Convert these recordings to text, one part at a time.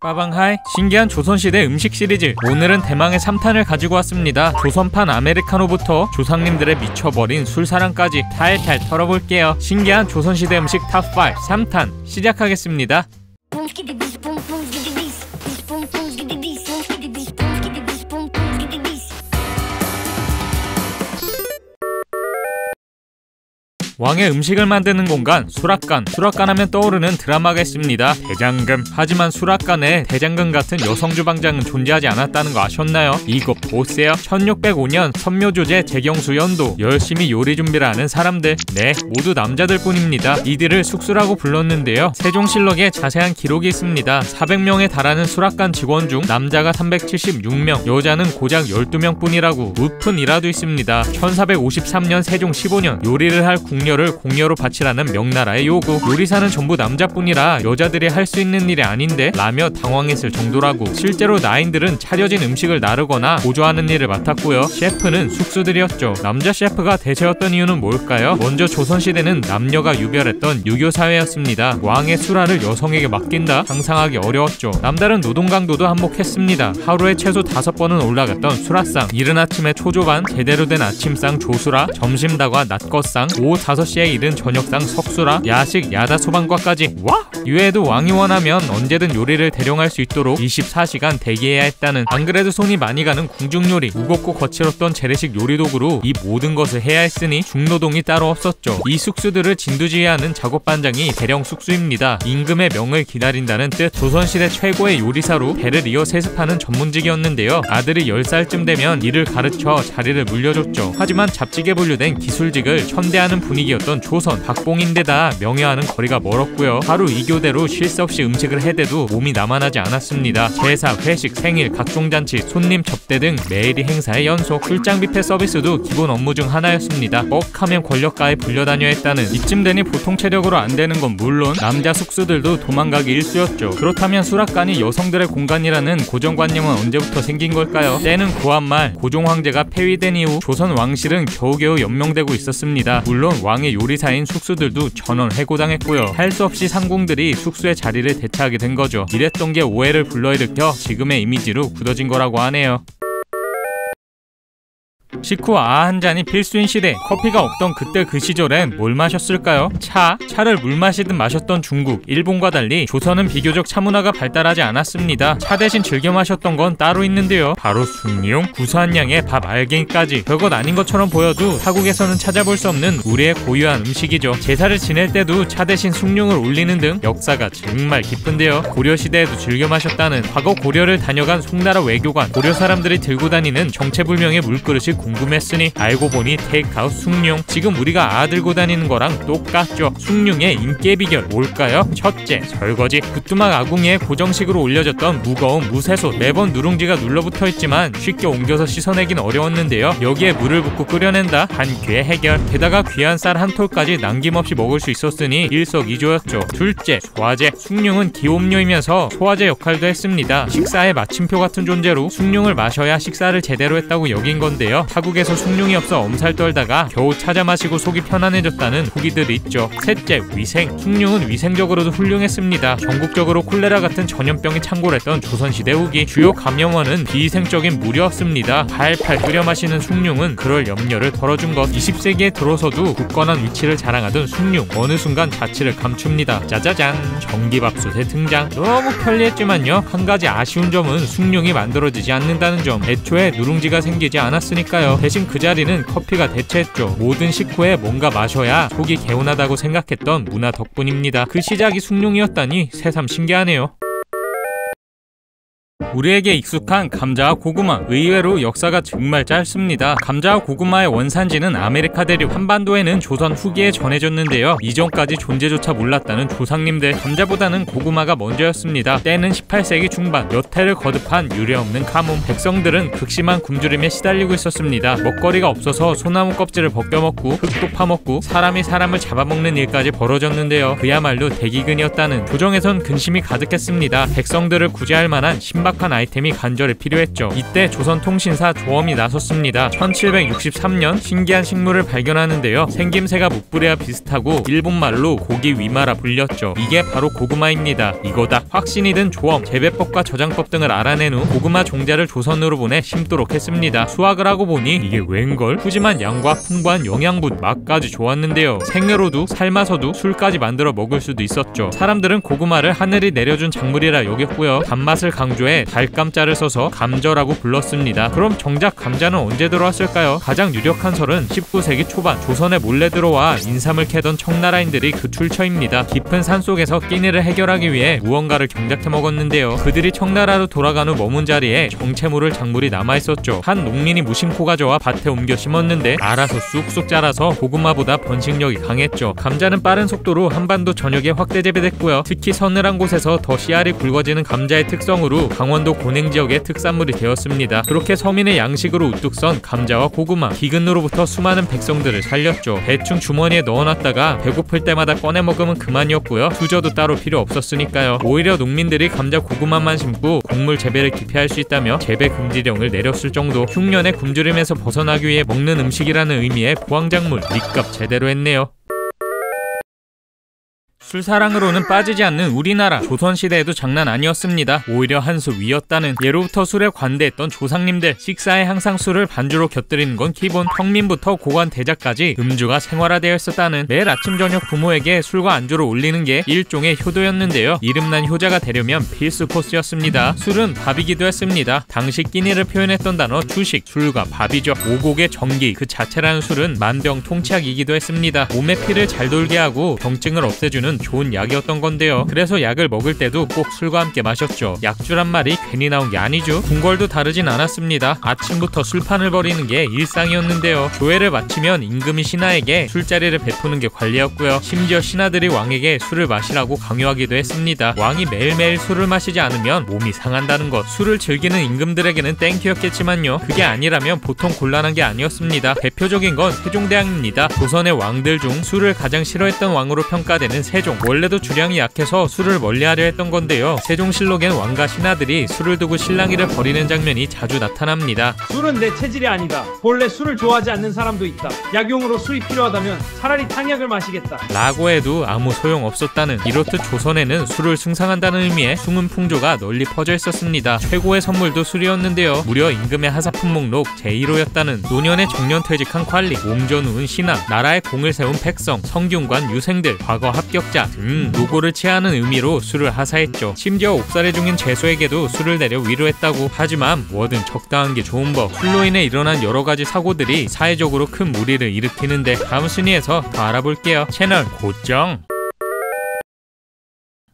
빠방하이 신기한 조선시대 음식 시리즈. 오늘은 대망의 3탄을 가지고 왔습니다. 조선판 아메리카노부터 조상님들의 미쳐버린 술사랑까지 탈탈 털어볼게요. 신기한 조선시대 음식 top5 3탄 시작하겠습니다 왕의 음식을 만드는 공간 수라간 수라간 하면 떠오르는 드라마가 있습니다. 대장금. 하지만 수라간에 대장금 같은 여성 주방장은 존재하지 않았다는 거 아셨나요? 이거 보세요. 1605년 선묘조제재경수연도. 열심히 요리 준비를 하는 사람들. 네 모두 남자들 뿐입니다. 이들을 숙수라고 불렀는데요. 세종실록에 자세한 기록이 있습니다. 400명에 달하는 수락관 직원 중 남자가 376명 여자는 고작 12명 뿐이라고 높은 일화도 있습니다. 1453년 세종 15년 요리를 할 궁녀를 공녀로 바치라는 명나라의 요구. 요리사는 전부 남자뿐이라 여자들이 할 수 있는 일이 아닌데 라며 당황했을 정도라고. 실제로 나인들은 차려진 음식을 나르거나 보조하는 일을 맡았고요. 셰프는 숙수들이었죠. 남자 셰프가 대세였던 이유는 뭘까요? 먼저 조선시대는 남녀가 유별했던 유교 사회였습니다. 왕의 수라를 여성에게 맡긴다? 상상하기 어려웠죠. 남다른 노동 강도도 한몫했습니다. 하루에 최소 다섯 번은 올라갔던 수라상. 이른 아침에 초조반 제대로 된 아침상 조수라 점심 다과 낮것상 오후 5시에 이른 저녁상 석수라 야식 야다 소방과까지. 와! 이외에도 왕이 원하면 언제든 요리를 대령할 수 있도록 24시간 대기해야 했다는. 안 그래도 손이 많이 가는 궁중 요리. 무겁고 거칠었던 재래식 요리 도구로 이 모든 것을 해야 했으니 중노동이 따로 없었죠. 이 숙수들을 진두지휘하는 작업반장이 대령 숙수입니다. 임금의 명을 기다린다는 뜻. 조선시대 최고의 요리사로 배를 이어 세습하는 전문직이었는데요. 아들이 10살쯤 되면 이를 가르쳐 자리를 물려줬죠. 하지만 잡직에 분류된 기술직을 천대하는 분 위기였던 조선 박봉인데다 명예와는 거리가 멀었고요. 하루 이교대로 쉴 새 없이 음식을 해대도 몸이 남아나지 않았습니다. 제사, 회식, 생일, 각종 잔치, 손님 접대 등 매일이 행사의 연속 출장 뷔페 서비스도 기본 업무 중 하나였습니다. 뻑하면 권력가에 불려다녀 했다는 이쯤 되니 보통 체력으로 안 되는 건 물론 남자 숙수들도 도망가기 일쑤였죠. 그렇다면 수락관이 여성들의 공간이라는 고정관념은 언제부터 생긴 걸까요? 때는 고한말 고종 황제가 폐위된 이후 조선 왕실은 겨우겨우 연명되고 있었습니다. 물론 왕의 요리사인 숙수들도 전원 해고당했고요. 할 수 없이 상궁들이 숙수의 자리를 대체하게 된 거죠. 이랬던 게 오해를 불러일으켜 지금의 이미지로 굳어진 거라고 하네요 식후 아 한 잔이 필수인 시대 커피가 없던 그때 그 시절엔 뭘 마셨을까요? 차? 차를 물 마시듯 마셨던 중국, 일본과 달리 조선은 비교적 차 문화가 발달하지 않았습니다 차 대신 즐겨 마셨던 건 따로 있는데요 바로 숭늉, 구수한 양의 밥 알갱이까지 별것 아닌 것처럼 보여도 타국에서는 찾아볼 수 없는 우리의 고유한 음식이죠 제사를 지낼 때도 차 대신 숭늉을 올리는 등 역사가 정말 깊은데요 고려시대에도 즐겨 마셨다는 과거 고려를 다녀간 송나라 외교관 고려 사람들이 들고 다니는 정체불명의 물그릇이 궁금했으니 알고 보니 테이크아웃 숭늉 지금 우리가 아 들고 다니는 거랑 똑같죠. 숭늉의 인기의 비결 뭘까요? 첫째 설거지. 부뚜막 아궁이에 고정식으로 올려졌던 무거운 무쇠솥 매번 누룽지가 눌러붙어 있지만 쉽게 옮겨서 씻어내긴 어려웠는데요. 여기에 물을 붓고 끓여낸다? 한 큐의 해결. 게다가 귀한 쌀 한 톨까지 남김없이 먹을 수 있었으니 일석이조였죠. 둘째 소화제. 숭늉은 기홈료이면서 소화제 역할도 했습니다. 식사의 마침표 같은 존재로 숭늉을 마셔야 식사를 제대로 했다고 여긴 건데요 타국에서 숭늉이 없어 엄살 떨다가 겨우 찾아 마시고 속이 편안해졌다는 후기들이 있죠. 셋째, 위생. 숭늉은 위생적으로도 훌륭했습니다. 전국적으로 콜레라 같은 전염병이 창궐했던 조선시대 후기 주요 감염원은 비위생적인 물이었습니다. 팔팔 끓여 마시는 숭늉은 그럴 염려를 덜어준 것. 20세기에 들어서도 굳건한 위치를 자랑하던 숭늉 어느 순간 자취를 감춥니다. 짜자잔 전기밥솥의 등장. 너무 편리했지만요. 한 가지 아쉬운 점은 숭늉이 만들어지지 않는다는 점. 애초에 누룽지가 생기지 않았으니까요. 대신 그 자리는 커피가 대체했죠. 모든 식후에 뭔가 마셔야 속이 개운하다고 생각했던 문화 덕분입니다. 그 시작이 숭늉이었다니 새삼 신기하네요. 우리에게 익숙한 감자와 고구마 의외로 역사가 정말 짧습니다. 감자와 고구마의 원산지는 아메리카 대륙 한반도에는 조선 후기에 전해졌는데요. 이전까지 존재조차 몰랐다는 조상님들 감자보다는 고구마가 먼저였습니다. 때는 18세기 중반 몇 해를 거듭한 유례없는 가뭄 백성들은 극심한 굶주림에 시달리고 있었습니다. 먹거리가 없어서 소나무 껍질을 벗겨먹고 흙도 파먹고 사람이 사람을 잡아먹는 일까지 벌어졌는데요. 그야말로 대기근이었다는 조정에선 근심이 가득했습니다. 백성들을 구제할 만한 신박 부족한 아이템이 간절히 필요했죠. 이때 조선통신사 조엄이 나섰습니다. 1763년 신기한 식물을 발견하는데요. 생김새가 묵브레와 비슷하고 일본말로 고기 위마라 불렸죠. 이게 바로 고구마입니다. 이거다. 확신이 든 조엄, 재배법과 저장법 등을 알아낸 후 고구마 종자를 조선으로 보내 심도록 했습니다. 수확을 하고 보니 이게 웬걸? 푸짐한 양과 풍부한 영양분, 맛까지 좋았는데요. 생으로도 삶아서도 술까지 만들어 먹을 수도 있었죠. 사람들은 고구마를 하늘이 내려준 작물이라 여겼고요. 단맛을 강조해 달감자를 써서 감저라고 불렀습니다. 그럼 정작 감자는 언제 들어왔을까요? 가장 유력한 설은 19세기 초반 조선에 몰래 들어와 인삼을 캐던 청나라인들이 그 출처입니다. 깊은 산 속에서 끼니를 해결하기 위해 무언가를 경작해 먹었는데요. 그들이 청나라로 돌아간 후 머문 자리에 정체모를 작물이 남아 있었죠. 한 농민이 무심코 가져와 밭에 옮겨 심었는데 알아서 쑥쑥 자라서 고구마보다 번식력이 강했죠. 감자는 빠른 속도로 한반도 전역에 확대 재배됐고요. 특히 서늘한 곳에서 더 씨알이 굵어지는 감자의 특성으로 강원 도 고냉 지역의 특산물이 되었습니다. 그렇게 서민의 양식으로 우뚝 선 감자와 고구마, 기근으로부터 수많은 백성들을 살렸죠. 대충 주머니에 넣어놨다가 배고플 때마다 꺼내 먹으면 그만이었고요. 수저도 따로 필요 없었으니까요. 오히려 농민들이 감자 고구마만 심고 곡물 재배를 기피할 수 있다며 재배 금지령을 내렸을 정도 흉년의 굶주림에서 벗어나기 위해 먹는 음식이라는 의미의 포항작물 밑값 제대로 했네요. 술사랑으로는 빠지지 않는 우리나라 조선시대에도 장난 아니었습니다. 오히려 한 수 위였다는 예로부터 술에 관대했던 조상님들 식사에 항상 술을 반주로 곁들이는 건 기본 평민부터 고관 대자까지 음주가 생활화되어 있었다는 매일 아침 저녁 부모에게 술과 안주를 올리는 게 일종의 효도였는데요. 이름난 효자가 되려면 필수 코스였습니다. 술은 밥이기도 했습니다. 당시 끼니를 표현했던 단어 주식, 술과 밥이죠. 오곡의 전기 그 자체라는 술은 만병통치약이기도 했습니다. 몸의 피를 잘 돌게 하고 병증을 없애주는 좋은 약이었던 건데요. 그래서 약을 먹을 때도 꼭 술과 함께 마셨죠. 약주란 말이 괜히 나온 게 아니죠. 궁궐도 다르진 않았습니다. 아침부터 술판을 벌이는 게 일상이었는데요. 조회를 마치면 임금이 신하에게 술자리를 베푸는 게 관리였고요. 심지어 신하들이 왕에게 술을 마시라고 강요하기도 했습니다. 왕이 매일매일 술을 마시지 않으면 몸이 상한다는 것. 술을 즐기는 임금들에게는 땡큐였겠지만요. 그게 아니라면 보통 곤란한 게 아니었습니다. 대표적인 건 세종대왕입니다. 조선의 왕들 중 술을 가장 싫어했던 왕으로 평가되는 세종. 원래도 주량이 약해서 술을 멀리하려 했던 건데요. 세종실록엔 왕과 신하들이 술을 두고 실랑이를 벌이는 장면이 자주 나타납니다. 술은 내 체질이 아니다. 본래 술을 좋아하지 않는 사람도 있다. 약용으로 술이 필요하다면 차라리 탕약을 마시겠다. 라고 해도 아무 소용 없었다는 이렇듯 조선에는 술을 승상한다는 의미의 숭은 풍조가 널리 퍼져 있었습니다. 최고의 선물도 술이었는데요. 무려 임금의 하사품 목록 제1호였다는 노년에 정년퇴직한 관리, 누운 신하, 나라의 공을 세운 백성, 성균관 유생들, 과거 합격자 등 노고를 취하는 의미로 술을 하사했죠. 심지어 옥살이 중인 죄수에게도 술을 내려 위로했다고 하지만 뭐든 적당한 게 좋은 법. 술로 인해 일어난 여러 가지 사고들이 사회적으로 큰 무리를 일으키는데 다음 순위에서 더 알아볼게요. 채널 고정.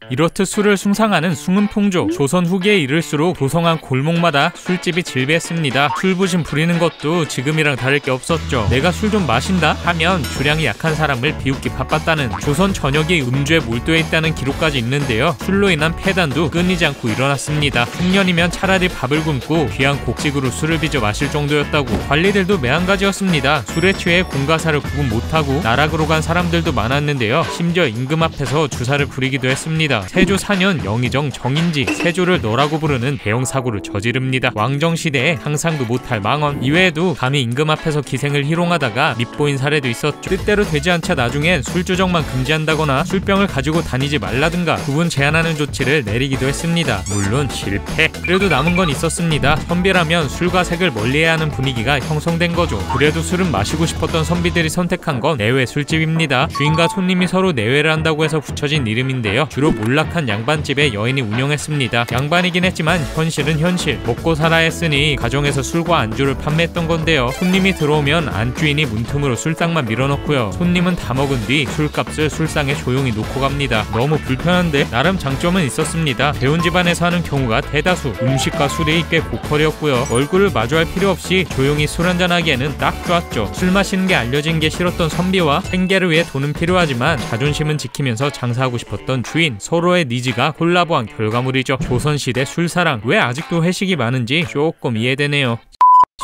이렇듯 술을 숭상하는 숭은풍조 조선 후기에 이를수록 도성한 골목마다 술집이 질비했습니다. 술부심 부리는 것도 지금이랑 다를 게 없었죠. 내가 술 좀 마신다 하면 주량이 약한 사람을 비웃기 바빴다는 조선 전역이 음주에 몰두해 있다는 기록까지 있는데요. 술로 인한 폐단도 끊이지 않고 일어났습니다. 흉년이면 차라리 밥을 굶고 귀한 곡식으로 술을 빚어 마실 정도였다고 관리들도 매한가지였습니다. 술에 취해 공가사를 구분 못하고 나락으로 간 사람들도 많았는데요. 심지어 임금 앞에서 주사를 부리기도 했습니다 세조 4년 영의정 정인지 세조를 너라고 부르는 대형 사고를 저지릅니다. 왕정 시대에 상상도 못할 망언 이외에도 감히 임금 앞에서 기생을 희롱하다가 밑보인 사례도 있었죠. 뜻대로 되지 않자 나중엔 술주정만 금지한다거나 술병을 가지고 다니지 말라든가 구분 제한하는 조치를 내리기도 했습니다. 물론 실패. 그래도 남은 건 있었습니다. 선비라면 술과 색을 멀리해야 하는 분위기가 형성된 거죠. 그래도 술은 마시고 싶었던 선비들이 선택한 건 내외 술집입니다. 주인과 손님이 서로 내외를 한다고 해서 붙여진 이름인데요. 주로 몰락한 양반집에 여인이 운영했습니다. 양반이긴 했지만 현실은 현실. 먹고 살아야 했으니 가정에서 술과 안주를 판매했던 건데요. 손님이 들어오면 안주인이 문틈으로 술상만 밀어넣고요. 손님은 다 먹은 뒤 술값을 술상에 조용히 놓고 갑니다. 너무 불편한데 나름 장점은 있었습니다. 배운 집안에서 하는 경우가 대다수. 음식과 술이 꽤 고퀄이었고요. 얼굴을 마주할 필요 없이 조용히 술 한잔하기에는 딱 좋았죠. 술 마시는 게 알려진 게 싫었던 선비와 생계를 위해 돈은 필요하지만 자존심은 지키면서 장사하고 싶었던 주인 서로의 니즈가 콜라보한 결과물이죠. 조선시대 술사랑 왜 아직도 회식이 많은지 조금 이해되네요.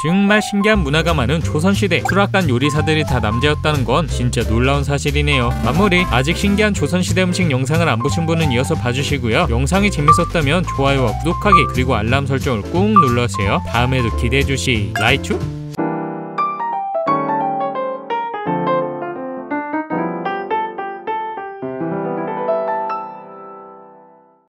정말 신기한 문화가 많은 조선시대 수락관 요리사들이 다 남자였다는 건 진짜 놀라운 사실이네요. 마무리 아직 신기한 조선시대 음식 영상을 안 보신 분은 이어서 봐주시고요. 영상이 재밌었다면 좋아요와 구독하기 그리고 알람 설정을 꾹 눌러주세요. 다음에도 기대해주시 라이츄